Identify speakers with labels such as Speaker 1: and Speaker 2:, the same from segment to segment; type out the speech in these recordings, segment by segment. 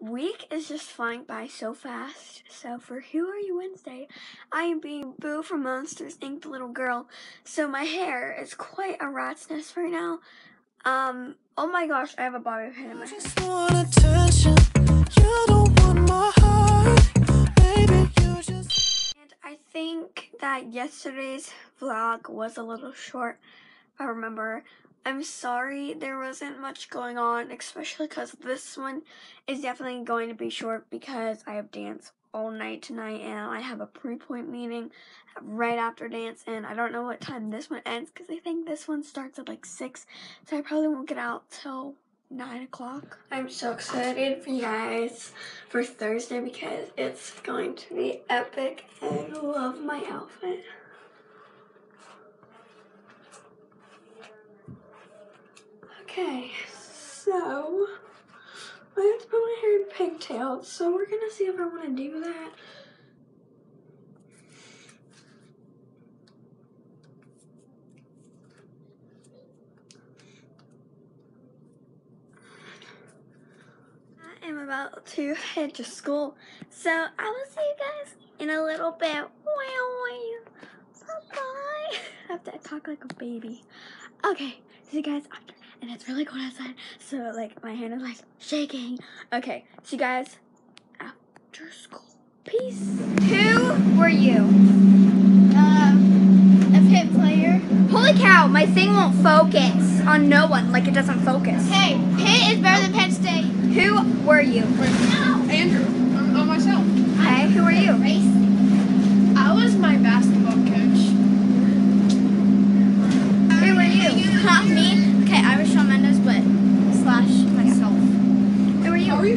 Speaker 1: week is just flying by so fast. So for Who Are You Wednesday, I am being Boo from Monsters Inc. the little girl. So my hair is quite a rat's nest right now. Um, oh my gosh, I have a bobby pin in my hair.
Speaker 2: just want attention. You don't want my heart, baby. You just.
Speaker 1: And I think that yesterday's vlog was a little short. I remember. I'm sorry there wasn't much going on, especially because this one is definitely going to be short because I have dance all night tonight and I have a pre-point meeting right after dance and I don't know what time this one ends because I think this one starts at like 6 so I probably won't get out till 9 o'clock. I'm so excited for you guys for Thursday because it's going to be epic and I love my outfit. Okay, so I have to put my hair in pigtails, so we're gonna see if I want to do that. I am about to head to school, so I will see you guys in a little bit. Bye bye. I have to talk like a baby. Okay, see you guys after. And it's really cold outside, so like my hand is like shaking. Okay, see you guys after school. Peace. Who were you?
Speaker 3: Um, a pit player.
Speaker 1: Holy cow, my thing won't focus on no one, like it doesn't focus.
Speaker 3: Hey, Pitt is better than Penn State.
Speaker 1: Who were you?
Speaker 4: Andrew, I'm on myself.
Speaker 1: Hey, who are you?
Speaker 4: I was my basketball coach.
Speaker 1: Who were you?
Speaker 3: Not me. Okay, I was Shawn Mendes, but slash myself.
Speaker 1: Who are you?
Speaker 4: How are you,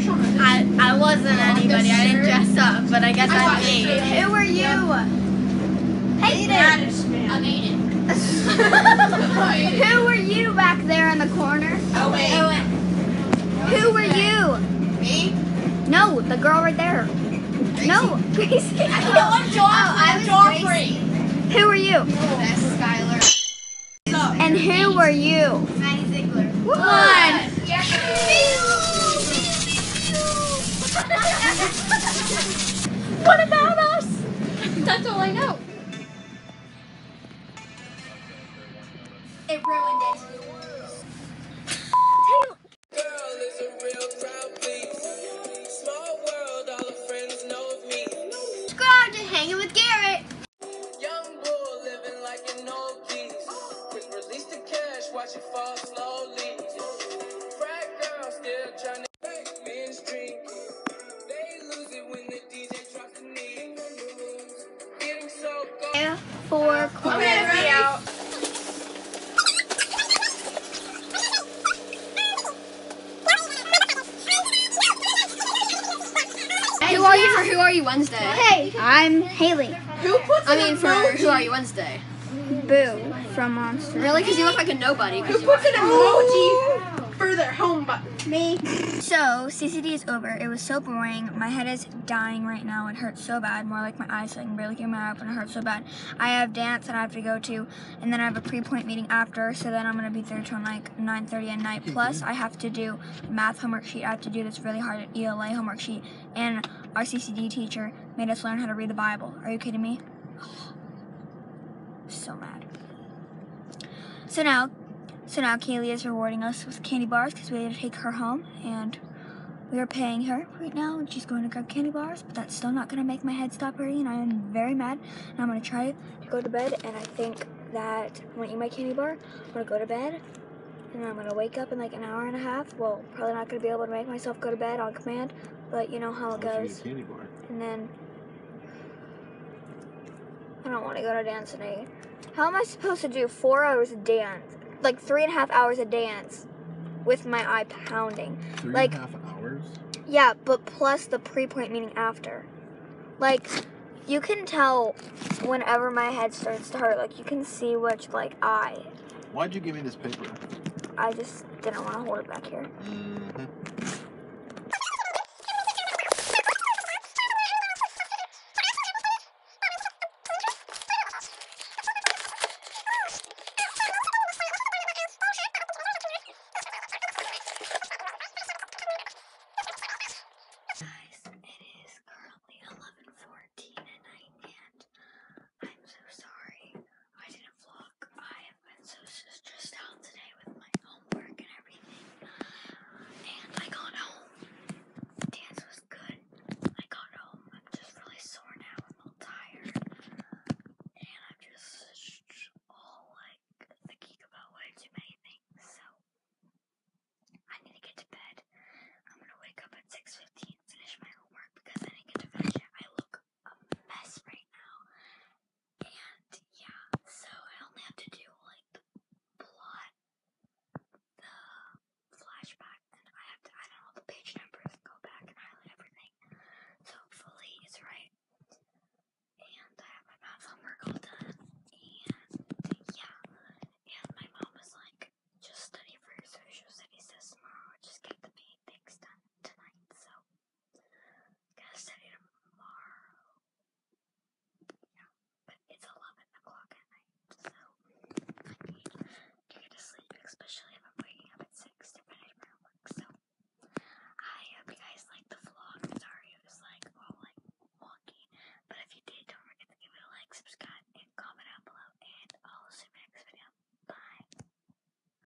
Speaker 4: Sean?
Speaker 3: I, I wasn't anybody. I didn't dress up, but I guess
Speaker 4: I
Speaker 3: I'm
Speaker 4: thought
Speaker 3: me.
Speaker 4: you said-
Speaker 1: Who are you? Hayden.
Speaker 3: I'm Aiden.
Speaker 1: Who were you back there in the corner?
Speaker 4: Oh, wait.
Speaker 1: Who were you?
Speaker 4: Me?
Speaker 1: No, the girl right there. No, Gracie.
Speaker 3: No, I'm oh, Joffrey.
Speaker 4: I'm Joffrey.
Speaker 1: Who were you?
Speaker 3: Best Skylar.
Speaker 1: And who were you?
Speaker 3: Maddie Ziegler.
Speaker 1: One. What about us?
Speaker 3: That's all I know. It ruined it.
Speaker 2: Girl is a real crowd, please. Small world, all her friends know of me.
Speaker 3: Subscribe to Hanging with Garrett.
Speaker 2: Young bull living like an old geese. Quick release the cash, watch it fall slowly.
Speaker 3: For Who Are You Wednesday?
Speaker 1: Hey, I'm Hailey.
Speaker 4: Who puts
Speaker 3: I mean for? Who Are You Wednesday?
Speaker 1: Boo from Monster.
Speaker 3: Really? Because you look like a nobody.
Speaker 4: Who
Speaker 3: you
Speaker 4: puts an emoji for their home button?
Speaker 1: Me. So, CCD is over. It was so boring. My head is dying right now. It hurts so bad. More like my eyes, so I can barely keep my eye open. It hurts so bad. I have dance that I have to go to, and then I have a pre-point meeting after, so then I'm going to be there till like 9.30 at night. Plus, I have to do math homework sheet. I have to do this really hard ELA homework sheet, and our CCD teacher made us learn how to read the Bible. Are you kidding me? So mad. So now, so now Kaylee is rewarding us with candy bars because we had to take her home and we are paying her right now and she's going to grab candy bars, but that's still not going to make my head stop hurting and I am very mad and I'm going to try to go to bed and I think that when I eat my candy bar, I'm going to go to bed and I'm to wake up in like an hour and a half. Well, probably not going to be able to make myself go to bed on command, but you know how it goes. And then I don't want to go to dance today. How am I supposed to do four hours of dance? Like three and a half hours of dance with my eye pounding.
Speaker 5: Three
Speaker 1: Like-
Speaker 5: and a half hours.
Speaker 1: Yeah, but plus the pre-point meeting after. Like, you can tell whenever my head starts to hurt. Like, you can see which like eye.
Speaker 5: Why'd you give me this paper?
Speaker 1: I just didn't want to hold it back here.
Speaker 5: Mm-hmm.